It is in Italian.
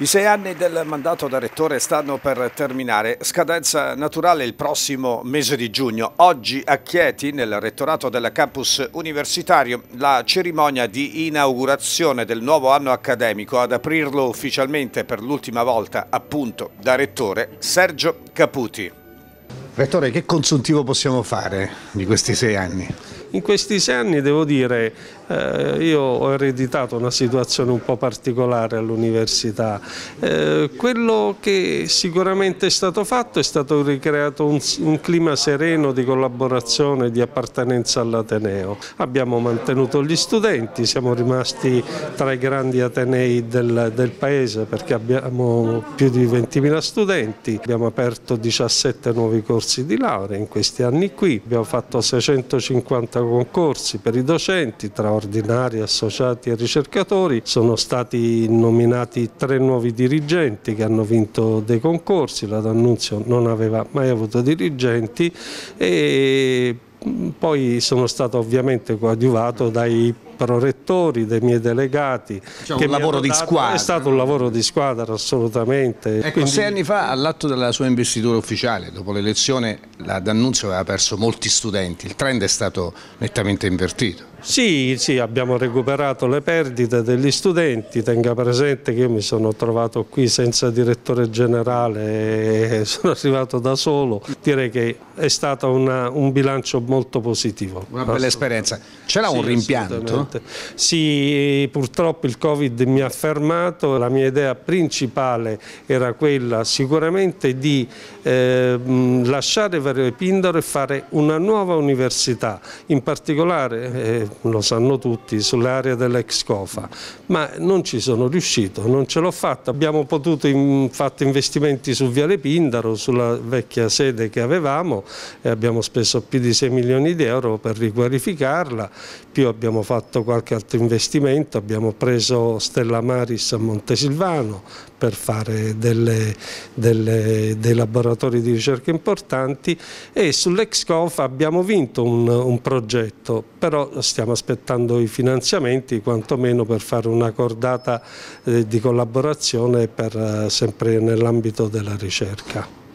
I sei anni del mandato da rettore stanno per terminare, scadenza naturale il prossimo mese di giugno. Oggi a Chieti, nel rettorato del campus universitario, la cerimonia di inaugurazione del nuovo anno accademico ad aprirlo ufficialmente per l'ultima volta appunto da rettore Sergio Caputi. Rettore, che consuntivo possiamo fare di questi sei anni? In questi sei anni devo dire eh, io ho ereditato una situazione un po' particolare all'università. Eh, quello che sicuramente è stato fatto è stato ricreato un, un clima sereno di collaborazione e di appartenenza all'Ateneo. Abbiamo mantenuto gli studenti, siamo rimasti tra i grandi Atenei del, del Paese perché abbiamo più di 20.000 studenti, abbiamo aperto 17 nuovi corsi di laurea in questi anni qui, abbiamo fatto 650 concorsi per i docenti, tra ordinari, associati e ricercatori, sono stati nominati tre nuovi dirigenti che hanno vinto dei concorsi, la D'Annunzio non aveva mai avuto dirigenti e poi sono stato ovviamente coadiuvato dai prorettori, dei miei delegati. Cioè un lavoro di squadra. È stato un lavoro di squadra assolutamente. Ecco, Quindi... sei anni fa all'atto della sua investitura ufficiale, dopo l'elezione, la D'Annunzio aveva perso molti studenti, il trend è stato nettamente invertito. Sì, sì, abbiamo recuperato le perdite degli studenti, tenga presente che io mi sono trovato qui senza direttore generale e sono arrivato da solo, direi che è stato una, un bilancio molto positivo. Una bella esperienza. Ce l'ha sì, un rimpianto? Sì, purtroppo il Covid mi ha fermato, la mia idea principale era quella sicuramente di eh, lasciare Vero Pindaro e fare una nuova università, in particolare eh, lo sanno tutti, sulle aree dell'ex COFA, ma non ci sono riuscito, non ce l'ho fatta. Abbiamo potuto in, fatto investimenti su Viale Pindaro, sulla vecchia sede che avevamo e abbiamo speso più di 6 milioni di euro per riqualificarla, più abbiamo fatto qualche altro investimento, abbiamo preso Stella Maris a Montesilvano per fare delle, delle, dei laboratori di ricerca importanti e sull'ex COFA abbiamo vinto un, un progetto, però stiamo aspettando i finanziamenti quantomeno per fare una cordata eh, di collaborazione per, eh, sempre nell'ambito della ricerca.